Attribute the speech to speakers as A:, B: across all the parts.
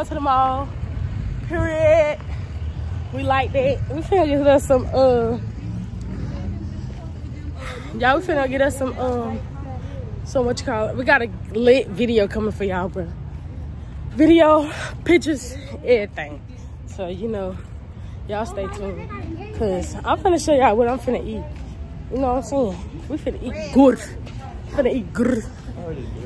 A: Going to the mall. Period. We like that. We finna get us some, uh, y'all, we finna get us some, um, so what you call it? We got a lit video coming for y'all, bro. Video, pictures, everything. So, you know, y'all stay tuned. Cause I'm finna show y'all what I'm finna eat. You know what I'm saying? We finna eat good. Finna eat good.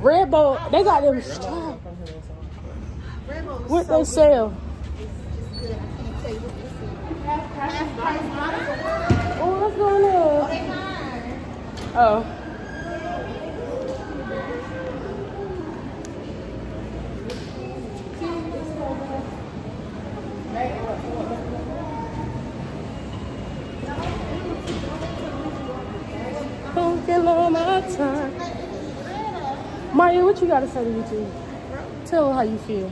A: Red Bull, they got them. What they sell? Oh, what's going on? Oh. Pumpkin on my time. Maya, what you gotta say to YouTube? Tell them how you feel.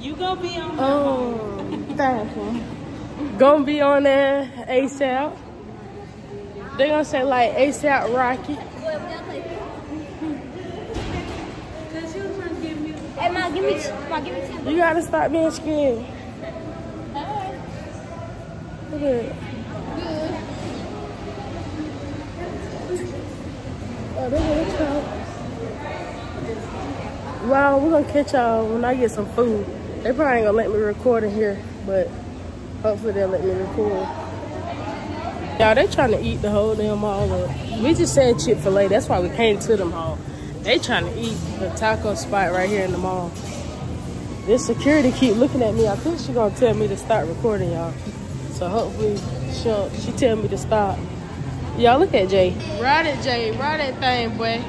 B: You gonna be on
A: Oh, thank you. Gonna be on there ASAP. They gonna say like ASAP Rocky.
B: You was trying to give me
C: Hey, Ma, give me, Ma, give me ten.
A: You gotta stop being scared. Look at it. Oh, they gonna catch y'all. Wow, we're gonna catch y'all when I get some food. They probably ain't gonna let me record in here, but hopefully they'll let me record. Y'all, they trying to eat the whole damn mall up. We just said Chick-fil-A, that's why we came to the mall. They trying to eat the taco spot right here in the mall. This security keep looking at me. I think she gonna tell me to start recording y'all. So hopefully she'll she tell me to stop. Y'all look at Jay. Ride it, Jay. Ride that thing, boy.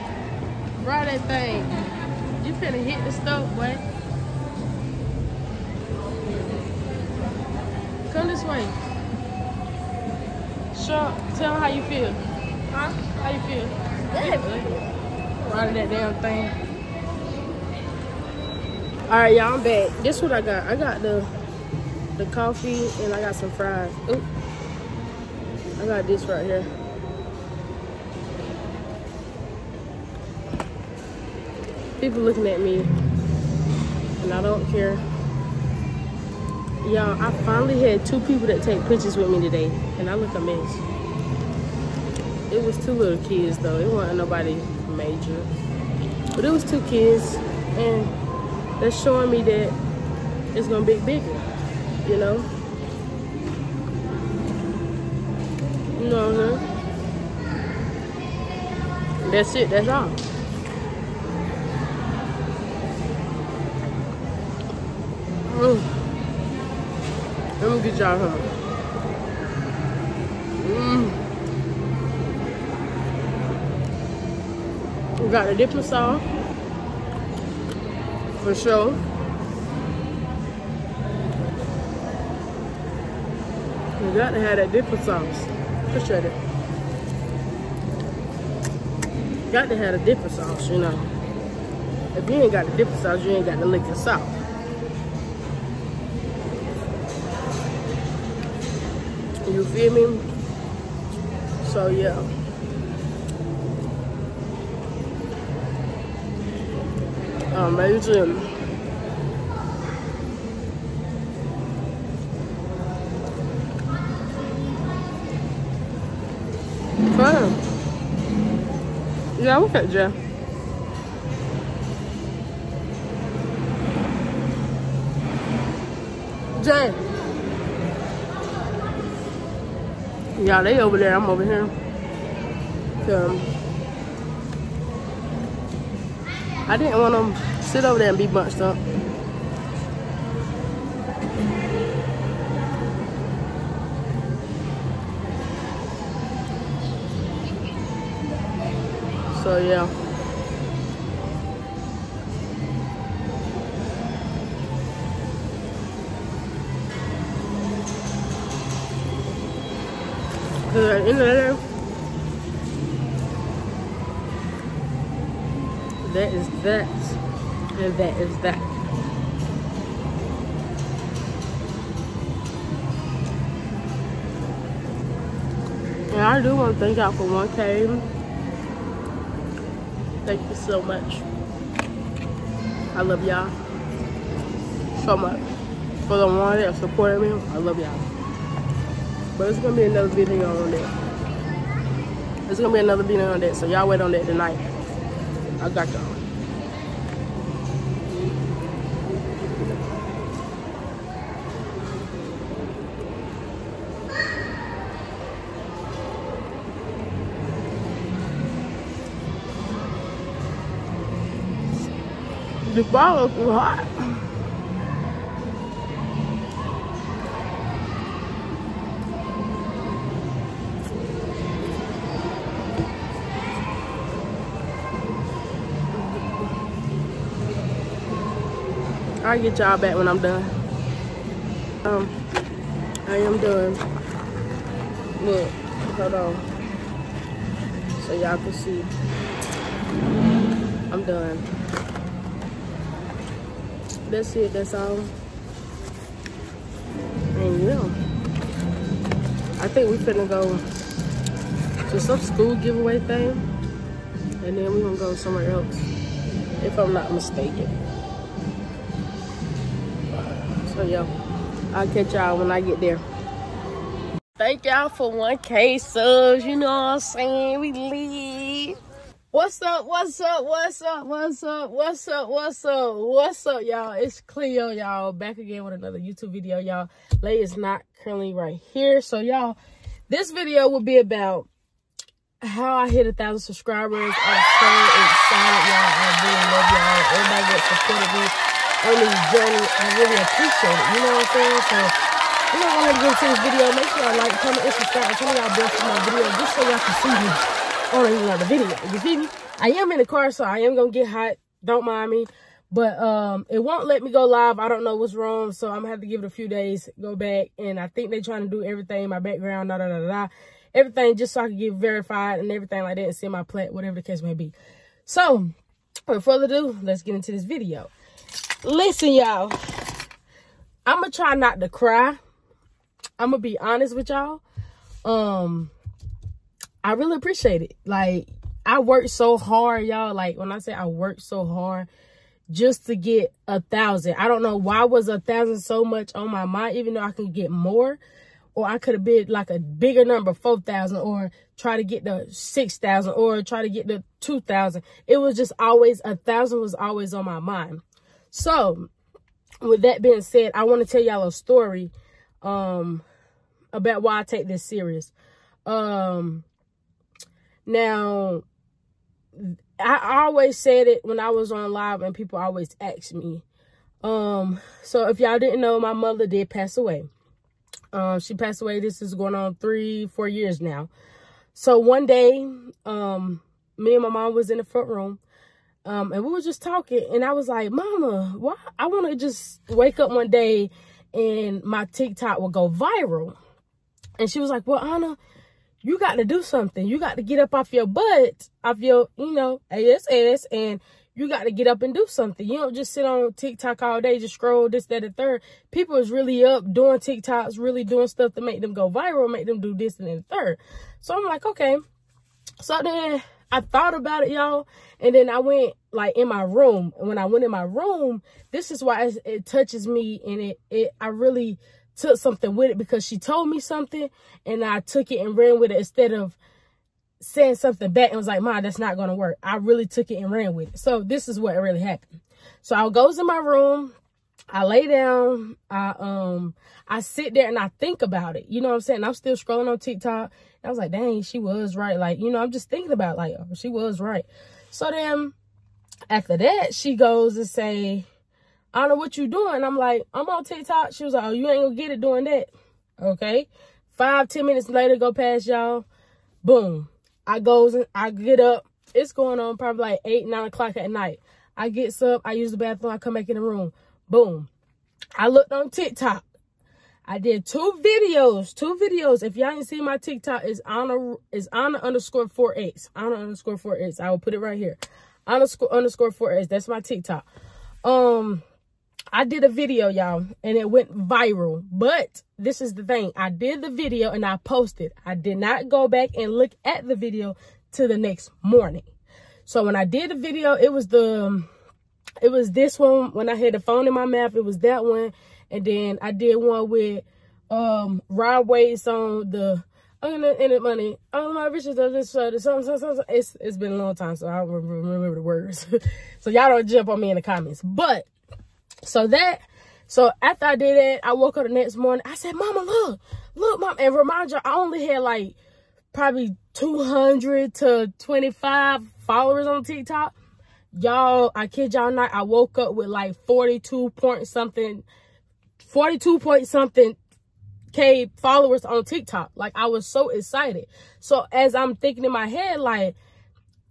A: Ride that thing. You finna hit the stuff, boy. Come this way. Sure. Tell them how you feel. Huh? How you feel? Good. Riding that damn thing. All right, y'all, I'm back. This what I got. I got the the coffee and I got some fries. Oop. I got this right here. People looking at me and I don't care. Y'all, I finally had two people that take pictures with me today and I look a mess. It was two little kids though. It wasn't nobody major. But it was two kids and that's showing me that it's gonna be bigger, you know? You know what I'm saying? That's it, that's all. Mm. Let me get y'all home. Mm. We got the dipping sauce. For sure. We got to have that dipping sauce. Appreciate it. Got to have a dipping sauce, you know. If you ain't got the dipping sauce, you ain't got the liquor salt. You feel me? So yeah. Amazing. Fun. Yeah, look at Jeff. Jay. Yeah, they over there. I'm over here. So, I didn't want them sit over there and be bunched up. So yeah. Cause at the end of the day, that is that, and that is that. And I do want to thank y'all for 1K. Thank you so much. I love y'all. so much for the one that supported me. I love y'all. But it's gonna be another video on that. It's gonna be another video on that. So y'all wait on that tonight. I got y'all. The ball is too hot. I'll get y'all back when I'm done. Um, I am done. Look, hold on. So y'all can see. I'm done. That's it, that's all. And yeah. I think we finna go to some school giveaway thing. And then we gonna go somewhere else. If I'm not mistaken. So yeah, I'll catch y'all when I get there. Thank y'all for 1K subs, you know what I'm saying? We leave. What's up, what's up, what's up, what's up, what's up, what's up, what's up, y'all? It's Cleo, y'all. Back again with another YouTube video, y'all. Lay is not currently right here. So, y'all, this video will be about how I hit a thousand subscribers. I'm so excited, y'all. I really love y'all. Everybody that supported me on this journey, I really appreciate it. You know what I'm saying? So, we're not gonna get into this video. Make sure y'all like, comment, and subscribe. Of y'all best for my video just so y'all can see me on another video. You see me? I am in the car, so I am gonna get hot. Don't mind me. But um, it won't let me go live. I don't know what's wrong, so I'm gonna have to give it a few days, go back, and I think they're trying to do everything my background, da da da da, everything just so I can get verified and everything like that, and see my plat, whatever the case may be. So, without further ado, let's get into this video. Listen, y'all, I'm gonna try not to cry. I'm gonna be honest with y'all. Um, I really appreciate it. Like, I worked so hard, y'all. Like, when I say I worked so hard just to get a thousand. I don't know why was a thousand so much on my mind, even though I could get more. Or I could have bid like a bigger number, 4,000, or try to get the 6,000, or try to get the 2,000. It was just always, a thousand was always on my mind. So, with that being said, I want to tell y'all a story um, about why I take this serious. Um, now, I always said it when I was on live and people always ask me. Um, so if y'all didn't know, my mother did pass away. Um, she passed away. This is going on three, four years now. So one day, um, me and my mom was in the front room. Um, and we were just talking and I was like, Mama, why I want to just wake up one day and my TikTok will go viral. And she was like, Well, Anna, you got to do something. You got to get up off your butt, off your, you know, ASS, and you got to get up and do something. You don't just sit on TikTok all day, just scroll this, that, and third. People is really up doing TikToks, really doing stuff to make them go viral, make them do this and then third. So I'm like, okay. So then I thought about it, y'all. And then I went like in my room. And when I went in my room, this is why it, touches me. And it, it, I really took something with it because she told me something and I took it and ran with it instead of saying something back and was like, Mom, that's not going to work. I really took it and ran with it. So this is what really happened. So I goes in my room. I lay down. I um I sit there and I think about it. You know what I'm saying? I'm still scrolling on TikTok. I was like, dang, she was right. Like, you know, I'm just thinking about like, oh, she was right. So then after that, she goes and say, I don't know what you doing. I'm like, I'm on TikTok. She was like, oh, you ain't gonna get it doing that. Okay. Five, ten minutes later, go past y'all. Boom. I goes and I get up. It's going on probably like eight, nine o'clock at night. I gets up. I use the bathroom. I come back in the room. Boom. I looked on TikTok. I did two videos, two videos. If y'all didn't see my TikTok, Anna is Anna underscore four eights. Anna underscore four eights. I will put it right here. Underscore underscore four eights. That's my TikTok. Um, I did a video, y'all, and it went viral. But this is the thing. I did the video and I posted. I did not go back and look at the video to the next morning. So when I did the video, it was the it was this one when I had the phone in my mouth. It was that one, and then I did one with um Rod Wave on the I'm gonna end it money. All my riches are uh, something, something, something. It's it's been a long time, so I don't remember the words. so y'all don't jump on me in the comments. But so that so after I did that, I woke up the next morning. I said, "Mama, look, look, mom." And remind you, I only had like probably 200 to 25 followers on TikTok. Y'all, I kid y'all not, I woke up with like 42 point something, 42 point something K followers on TikTok. Like I was so excited. So as I'm thinking in my head, like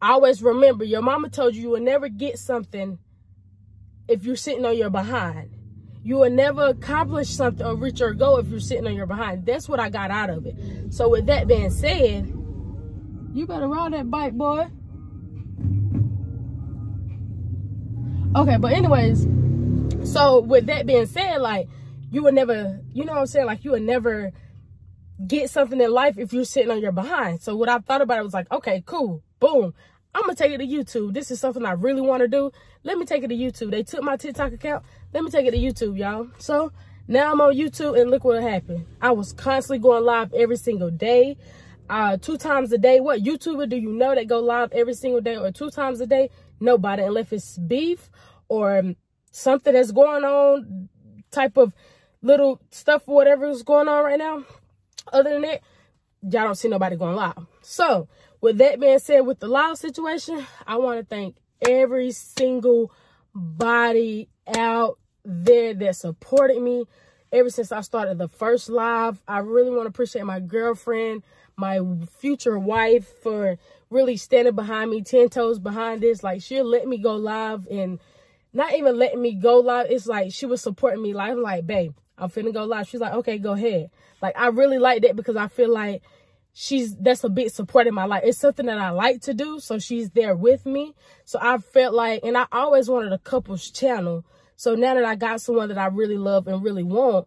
A: I always remember your mama told you you will never get something if you're sitting on your behind. You will never accomplish something or reach your goal if you're sitting on your behind. That's what I got out of it. So with that being said, you better ride that bike, boy. Okay, but anyways, so with that being said, like you would never, you know what I'm saying? Like you would never get something in life if you're sitting on your behind. So what I thought about it was like, okay, cool, boom. I'm gonna take it to YouTube. This is something I really want to do. Let me take it to YouTube. They took my TikTok account. Let me take it to YouTube, y'all. So now I'm on YouTube and look what happened. I was constantly going live every single day. Uh, two times a day. What YouTuber do you know that go live every single day or two times a day? Nobody, unless it's beef or something that's going on type of little stuff whatever is going on right now. Other than that, y'all don't see nobody going live. So, with that being said, with the live situation, I want to thank every single body out there that supported me ever since I started the first live. I really want to appreciate my girlfriend, my future wife for really standing behind me, 10 toes behind this. Like, she'll let me go live and not even letting me go live. It's like she was supporting me. live. I'm like, babe, I'm finna go live. She's like, okay, go ahead. Like, I really like that because I feel like she's, that's a big support in my life. It's something that I like to do. So she's there with me. So I felt like, and I always wanted a couples channel. So now that I got someone that I really love and really want,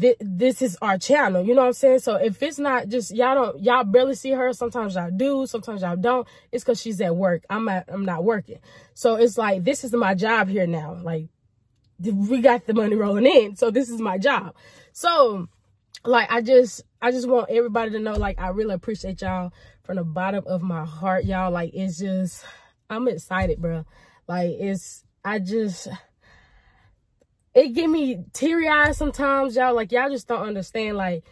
A: th this is our channel. You know what I'm saying? So if it's not just, y'all don't, y'all barely see her. Sometimes y'all do. Sometimes y'all don't. It's because she's at work. I'm at, I'm not working. So it's like, this is my job here now. Like, we got the money rolling in. So this is my job. So like I just I just want everybody to know like I really appreciate y'all from the bottom of my heart, y'all. Like it's just I'm excited, bro. Like it's I just it give me teary eyes sometimes, y'all. Like y'all just don't understand. Like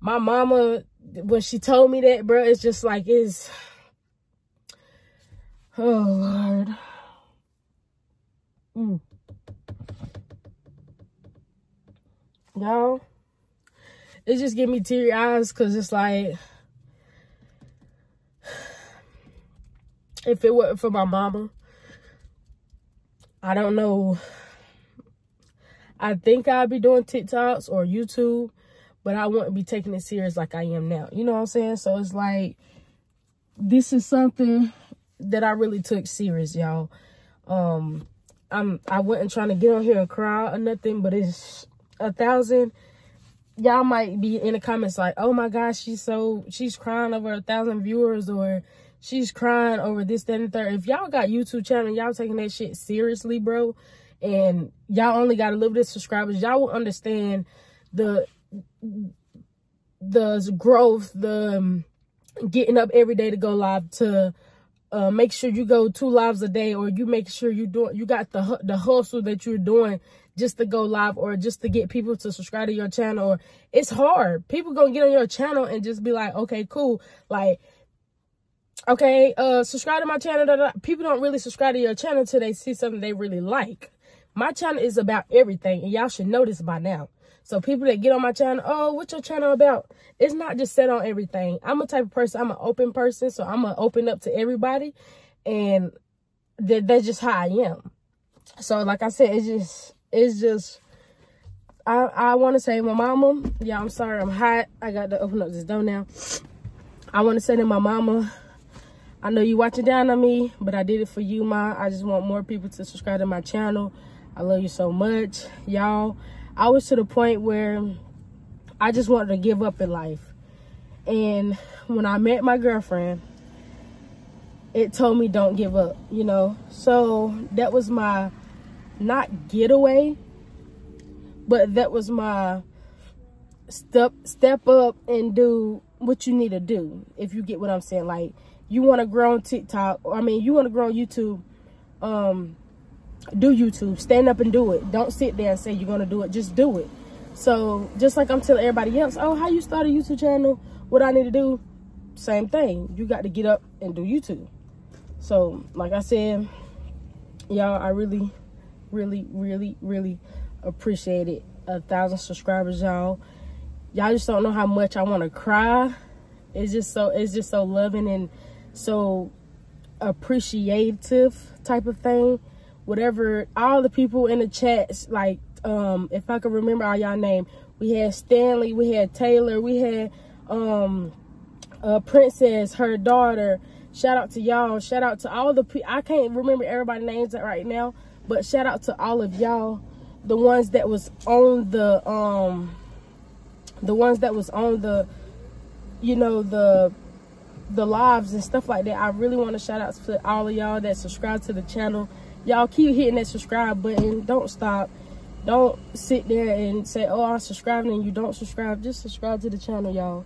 A: my mama when she told me that, bro, it's just like it's oh Lord. Mm. y'all it just give me teary eyes because it's like if it wasn't for my mama i don't know i think I'll be doing tiktoks or youtube but i wouldn't be taking it serious like i am now. You know what i'm saying? So it's like this is something that i really took serious y'all. Um i'm i wasn't trying to get on here and cry or nothing but it's a thousand. Y'all might be in the comments like oh my gosh she's so she's crying over a thousand viewers or she's crying over this that and third. If y'all got youtube channel y'all taking that shit seriously bro and y'all only got a little bit of subscribers. Y'all will understand the the growth the um, getting up every day to go live to uh, make sure you go two lives a day or you make sure you doing you got the the hustle that you're doing just to go live or just to get people to subscribe to your channel or it's hard. People gonna get on your channel and just be like okay cool. Like okay uh subscribe to my channel people don't really subscribe to your channel till they see something they really like my channel is about everything and y'all should know this by now so people that get on my channel, oh, what's your channel about? It's not just set on everything. I'm a type of person, I'm an open person, so I'm going to open up to everybody. And that that's just how I am. So like I said, it's just, it's just, I, I want to say my mama, yeah, I'm sorry, I'm hot. I got to open up this door now. I want to say to my mama, I know you watching down on me, but I did it for you, ma. I just want more people to subscribe to my channel. I love you so much, y'all. I was to the point where I just wanted to give up in life. And when I met my girlfriend, it told me don't give up, you know. So that was my not getaway, but that was my step step up and do what you need to do if you get what I'm saying. Like you want to grow on TikTok, or I mean you want to grow on YouTube, um, do YouTube. Stand up and do it. Don't sit there and say you're gonna do it. Just do it. So just like I'm telling everybody else, oh, how you start a YouTube channel? What I need to do? Same thing. You got to get up and do YouTube. So like I said, y'all, I really, really, really, really appreciate it. A thousand subscribers, y'all. Y'all just don't know how much I want to cry. It's just so it's just so loving and so appreciative type of thing. Whatever all the people in the chats, like um, if I can remember all y'all name, we had Stanley, we had Taylor, we had um, uh, Princess, her daughter. Shout out to y'all. Shout out to all the people. I can't remember everybody's names right now, but shout out to all of y'all, the ones that was on the um, the ones that was on the, you know the the lives and stuff like that. I really want to shout out to all of y'all that subscribe to the channel. Y'all keep hitting that subscribe button. Don't stop. Don't sit there and say, oh, I'm subscribing and you don't subscribe. Just subscribe to the channel, y'all.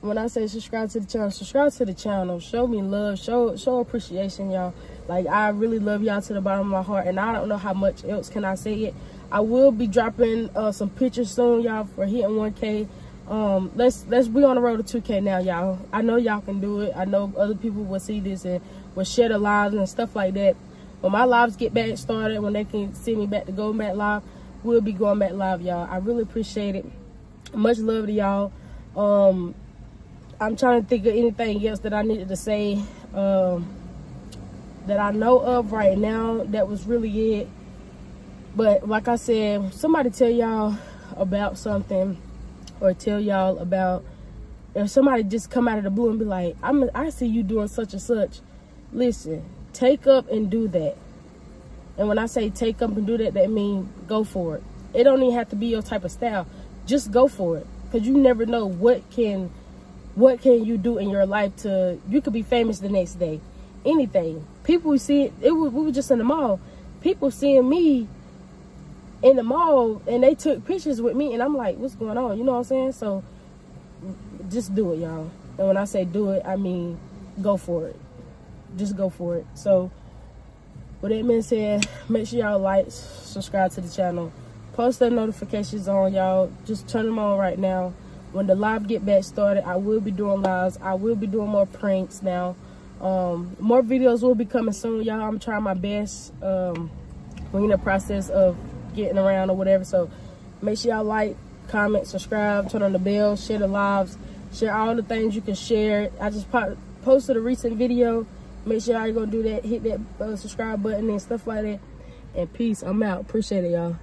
A: When I say subscribe to the channel, subscribe to the channel. Show me love. Show show appreciation, y'all. Like, I really love y'all to the bottom of my heart. And I don't know how much else can I say it. I will be dropping uh, some pictures soon, y'all, for hitting 1K um let's let's be on the road to 2k now y'all i know y'all can do it i know other people will see this and will share the lives and stuff like that when my lives get back started when they can send me back to go back live we'll be going back live y'all. I really appreciate it. Much love to y'all. Um i'm trying to think of anything else that i needed to say um that i know of right now that was really it. But like i said somebody tell y'all about something or tell y'all about if somebody just come out of the blue and be like, I'm I see you doing such and such. Listen, take up and do that. And when I say take up and do that, that means go for it. It don't even have to be your type of style. Just go for it. Cause you never know what can what can you do in your life to you could be famous the next day. Anything. People see it, was, we were just in the mall. People seeing me in the mall and they took pictures with me and I'm like, what's going on? You know what I'm saying? So just do it, y'all. And when I say do it, I mean go for it. Just go for it. So with that being said, make sure y'all like, subscribe to the channel, post the notifications on, y'all. Just turn them on right now. When the live get back started, I will be doing lives. I will be doing more pranks now. Um, more videos will be coming soon, y'all. I'm trying my best. Um, we're in the process of getting around or whatever. So make sure y'all like, comment, subscribe, turn on the bell, share the lives, share all the things you can share. I just posted a recent video. Make sure y'all gonna do that. Hit that uh, subscribe button and stuff like that. And peace. I'm out. Appreciate it, y'all.